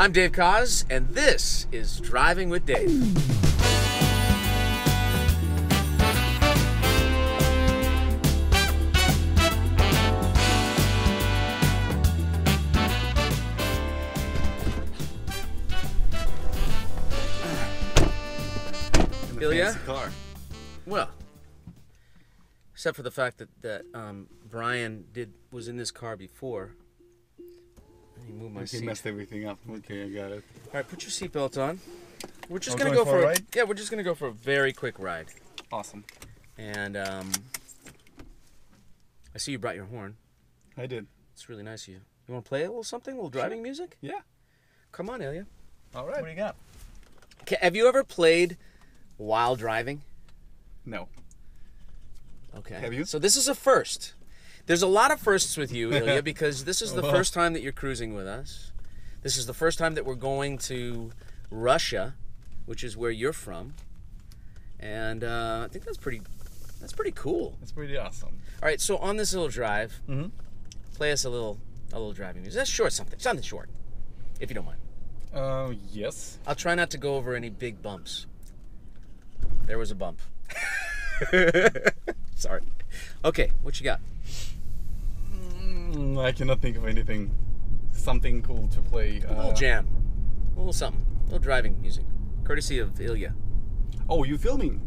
I'm Dave Koz, and this is Driving with Dave. Ilya? Car. Well, except for the fact that that um, Brian did was in this car before. He moved my He seat. messed everything up. Okay, I got it. All right, put your seatbelt on. We're just We're gonna going go for for a a ride? yeah. We're just gonna go for a very quick ride. Awesome. And um, I see you brought your horn. I did. It's really nice of you. You want to play a little something, a little driving music? Yeah. Come on, Ilya. All right. What do you got? Ca- Have you ever played while driving? No. Okay. Have you? So this is a first. There's a lot of firsts with you, Ilya, because this is the Well. first time that you're cruising with us. This is the first time that we're going to Russia, which is where you're from, and uh, I think that's pretty. That's pretty cool. It's pretty awesome. All right, so on this little drive, Mhm. play us a little, a little driving music. That's short, something, something short, if you don't mind. Uh, yes. I'll try not to go over any big bumps. There was a bump. Sorry. Okay, what you got? Mm, I cannot think of anything. Something cool to play. A little Uh, jam, a little something, a little driving music, courtesy of Ilya. Oh, you filming?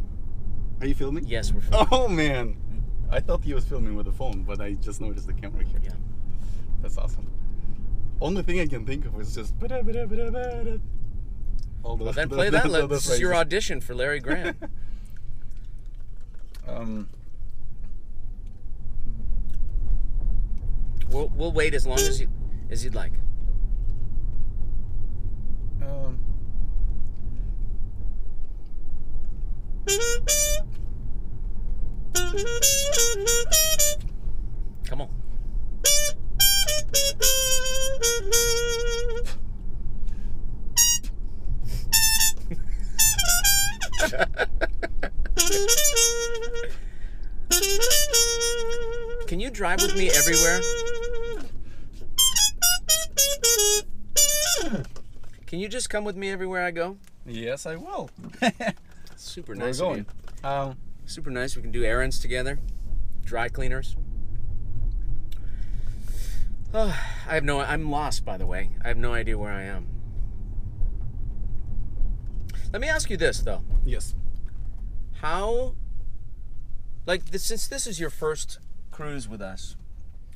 Are you filming? Yes, we're filming. Oh man, I thought he was filming with the phone, but I just noticed the camera here. Yeah. That's awesome. Only thing I can think of is just. All Well, then play that. those This is your audition for Larry Graham. Um, we'll, we'll wait as long as you as you'd like. um, Come on. Can you drive with me everywhere? Can you just come with me everywhere I go? yes, I will. Super Where nice of going? Um, Super nice. We can do errands together. Dry cleaners. Oh, I have no. I'm lost, by the way. I have no idea where I am. Let me ask you this, though. yes. How, like, this, since this is your first cruise with us,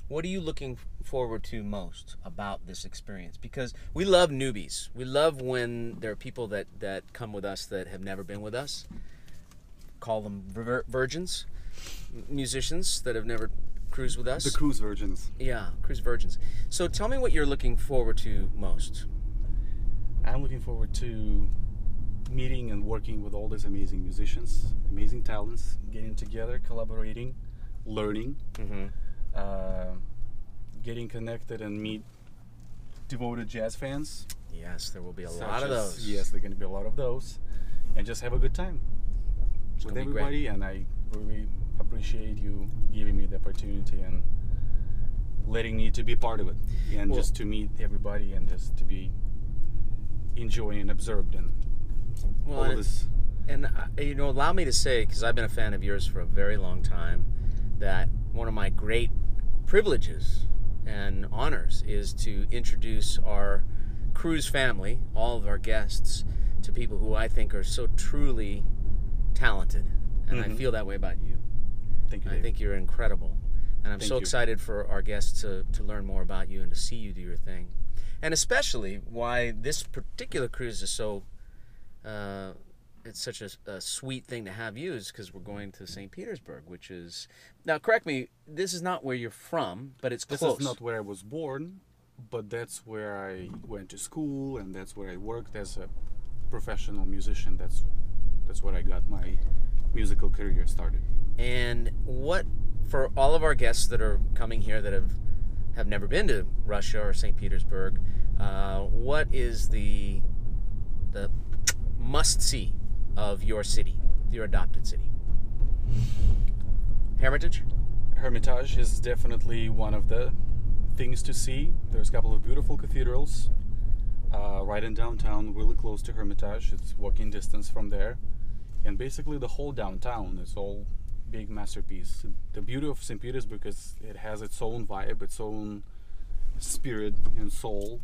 what are you looking forward to most about this experience? Because we love newbies. We love when there are people that that come with us that have never been with us. Call them vir- virgins, musicians that have never cruised with us. The cruise virgins. yeah, cruise virgins. So tell me what you're looking forward to most. I'm looking forward to meeting and working with all these amazing musicians, amazing talents, getting together, collaborating, learning, Mm-hmm. Getting connected, and meet devoted jazz fans. Yes, there will be a lot of as- those. Yes, there are going to be a lot of those, and just have a good time with gonna great. everybody. And I really appreciate you giving me the opportunity and letting me to be part of it, and Well- just to meet everybody and just to be enjoying and observed and Well, all and- this. And uh, you know, allow me to say, because I've been a fan of yours for a very long time, that one of my great privileges and honors is to introduce our cruise family, all of our guests, to people who I think are so truly talented, and I Mhm. feel that way about you. Thank you. I think you're incredible, and I'm Thank so you. excited for our guests to to learn more about you and to see you do your thing, and especially why this particular cruise is so. Uh, it's such a, a sweet thing to have you is because we're going to St. Petersburg, which is now correct me. This is not where you're from, but it's This close. is not where I was born, but that's where I went to school and that's where I worked as a professional musician. That's that's where I got my musical career started. And what for all of our guests that are coming here that have have never been to Russia or St. Petersburg, uh, what is the the must see of your city, your adopted city? Hermitage. Hermitage is definitely one of the things to see. There's a couple of beautiful cathedrals, uh, right in downtown, really close to Hermitage. It's walking distance from there, and basically the whole downtown is all big masterpiece. The beauty of St. Petersburg is it has its own vibe, its own spirit and soul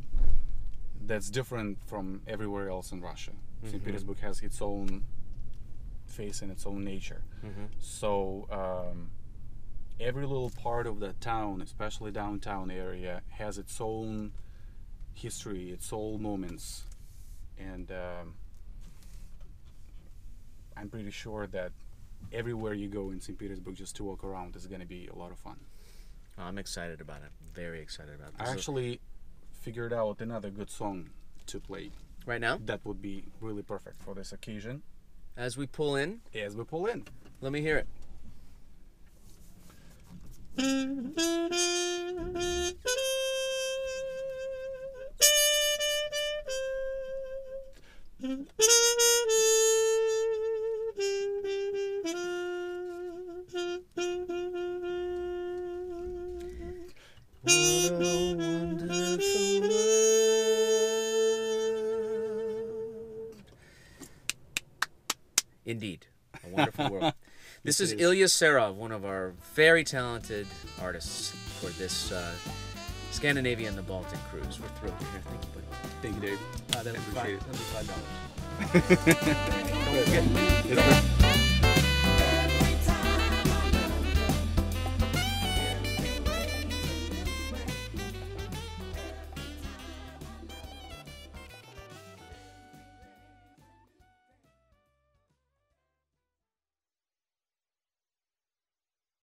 that's different from everywhere else in Russia. St. Mhm. Petersburg has its own face and its own nature. Mm-hmm. So um, every little part of the town, especially downtown area, has its own history, its own moments, and um, I'm pretty sure that everywhere you go in St. Petersburg, just to walk around, is going to be a lot of fun. I'm excited about it. Very excited about it. I This actually figured out another good song to play right now, that would be really perfect for this occasion as we pull in, as we pull in. let me hear it. Indeed, a wonderful world. This Yes, is. Ilya Serov, one of our very talented artists for this uh, Scandinavia and the Baltic cruise. We're thrilled you're here. Thank you, buddy. Thank you, Dave. Uh, that'll be Appreciate five, it. that'll be five dollars. It's good.